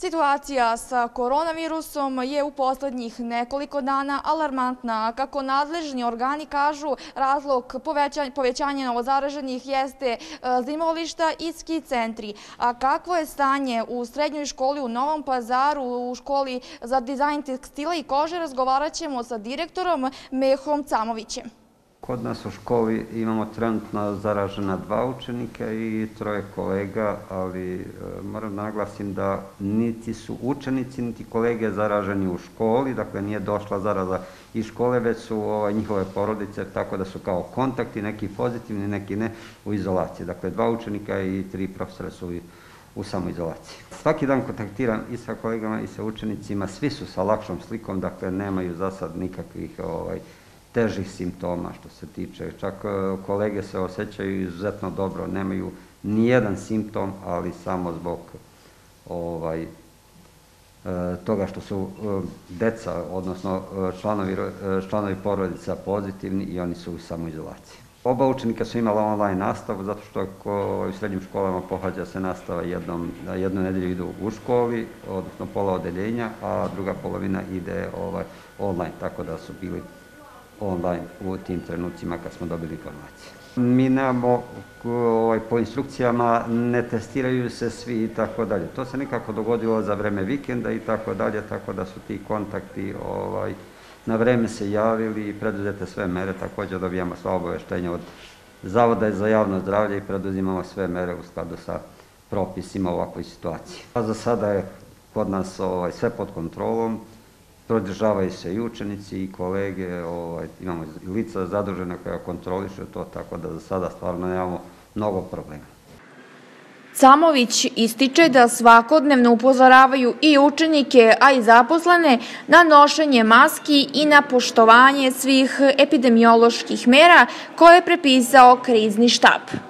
Situacija sa koronavirusom je u poslednjih nekoliko dana alarmantna. Kako nadležni organi kažu, razlog povećanja novozaraženih jeste e, zimolišta i ski centri. A kakvo je stanje u srednjoj školi u Novom pazaru, u školi za dizajn tekstila i kože, razgovarat ćemo sa direktorom Mehom Camovićem. Kod nas u školi imamo trenutno zaražena dva učenika i troje kolega, ali e, moram da naglasim da niti su učenici, niti kolege zaraženi u školi, dakle nije došla zaraza iz škole, već su ovaj, njihove porodice, tako da su kao kontakti, neki pozitivni, neki ne, u izolaciji. Dakle, dva učenika i tri profesora su u samoizolaciji. Svaki dan kontaktiram i sa kolegama i sa učenicima, svi su sa lakšom slikom, dakle nemaju za sad nikakvih ovaj, težih simptoma što se tiče. Čak e, kolege se osjećaju izuzetno dobro, nemaju ni jedan simptom, ali samo zbog ovaj, e, toga što su e, deca, odnosno članovi, članovi porodica pozitivni i oni su u samoizolaciji. Oba učenika su imala online nastavu zato što u srednjim školama pohađa se nastava jednom, jednu nedelju idu u školi, odnosno pola odeljenja, a druga polovina ide ovaj, online, tako da su bili online u tim trenucima kad smo dobili informacije. Mi nemamo, ovaj, po instrukcijama ne testiraju se svi i tako dalje. To se nekako dogodilo za vreme vikenda i tako dalje, tako da su ti kontakti ovaj, na vreme se javili i preduzete sve mere, takođe dobijamo sva obaveštenja od Zavoda za javno zdravlje i preduzimamo sve mere u skladu sa propisima ovakvoj situaciji. A za sada je kod nas ovaj, sve pod kontrolom, prodržavaju se i učenici i kolege, ovaj, imamo lica zadužena koja kontroliše to, tako da za sada stvarno nemamo mnogo problema. Samović ističe da svakodnevno upozoravaju i učenike, a i zaposlene na nošenje maski i na poštovanje svih epidemioloških mera koje je prepisao krizni štab.